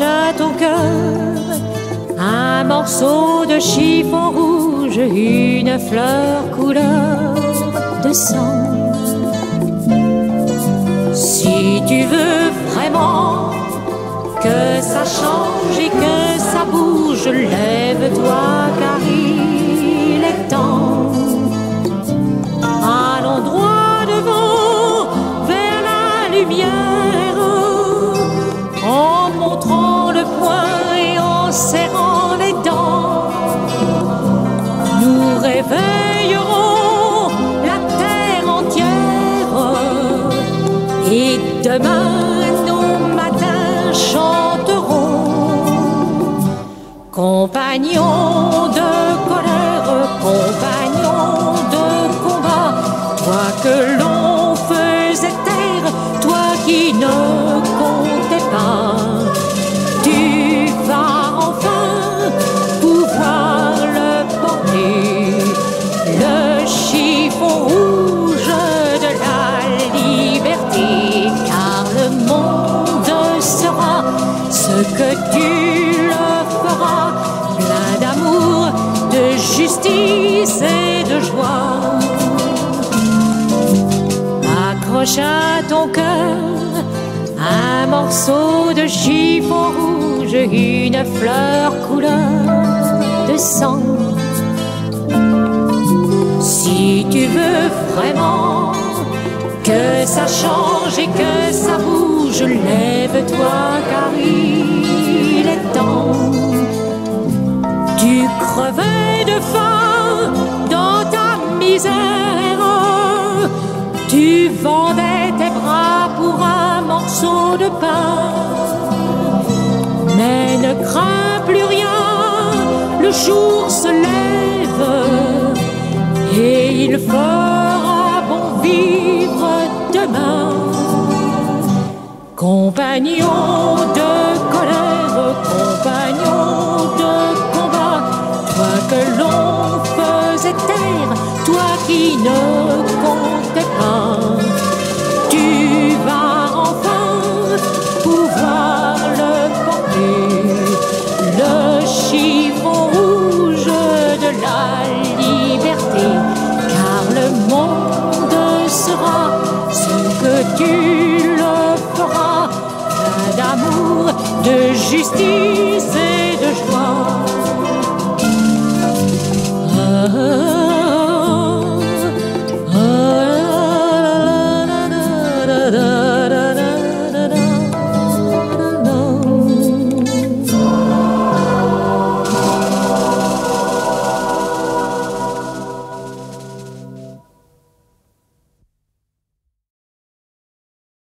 à ton cœur un morceau de chiffon rouge, une fleur couleur de sang. Si tu veux vraiment que ça change et que ça bouge, lève-toi et en serrant les dents. Nous réveillerons la terre entière et demain nos matins chanteront. Compagnons de colère, compagnons de combat, toi que l'on que tu le feras, plein d'amour, de justice et de joie. Accroche à ton cœur un morceau de chiffon rouge, une fleur couleur de sang. Si tu veux vraiment que ça change et que ça bouge, lève-toi car il tu vendais tes bras pour un morceau de pain. Mais ne crains plus rien, le jour se lève et il fera bon vivre demain. Compagnon de qui ne comptais pas, tu vas enfin pouvoir le porter, le chiffon rouge de la liberté, car le monde sera ce que tu le feras, d'amour, de justice.